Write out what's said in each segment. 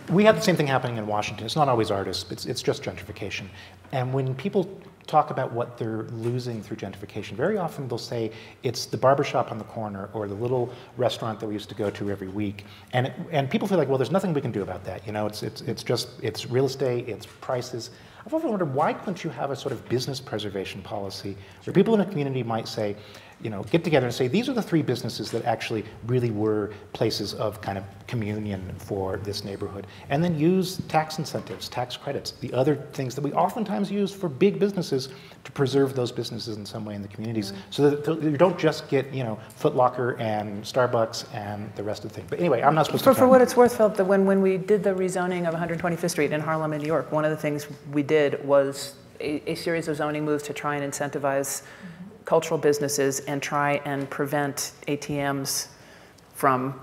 we have the same thing happening in Washington. It's not always artists, it's, it's just gentrification. And when people talk about what they're losing through gentrification, very often they'll say it's the barbershop on the corner or the little restaurant that we used to go to every week. And, it, and people feel like, well, there's nothing we can do about that. You know, it's, it's, it's just, it's real estate, it's prices. I've often wondered why couldn't you have a sort of business preservation policy where people in a community might say, you know, get together and say these are the three businesses that actually really were places of kind of communion for this neighborhood, and then use tax incentives, tax credits, the other things that we oftentimes use for big businesses to preserve those businesses in some way in the communities, mm-hmm. so that you don't just get you know Foot Locker and Starbucks and the rest of the thing. But anyway, I'm not supposed for, to. For what it's worth, Philip, that when when we did the rezoning of 125th Street in Harlem, in New York, one of the things we did was a, a series of zoning moves to try and incentivize. Mm-hmm cultural businesses and try and prevent ATMs from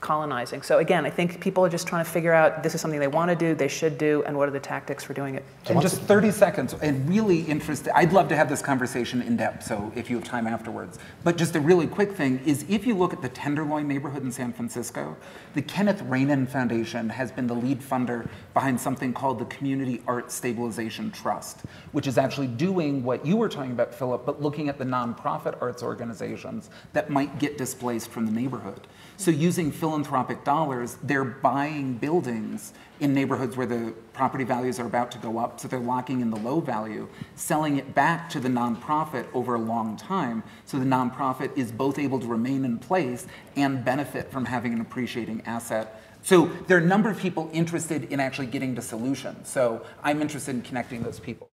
colonizing. So again, I think people are just trying to figure out this is something they want to do, they should do, and what are the tactics for doing it. Just 30 seconds, and really interesting, I'd love to have this conversation in depth, so if you have time afterwards. But just a really quick thing is if you look at the Tenderloin neighborhood in San Francisco, the Kenneth Rainin Foundation has been the lead funder behind something called the Community Art Stabilization Trust, which is actually doing what you were talking about, Philip, but looking at the nonprofit arts organizations that might get displaced from the neighborhood. So using philanthropic dollars, they're buying buildings in neighborhoods where the property values are about to go up, so they're locking in the low value, selling it back to the nonprofit over a long time, so the nonprofit is both able to remain in place and benefit from having an appreciating asset so there are a number of people interested in actually getting to solutions. So I'm interested in connecting those people.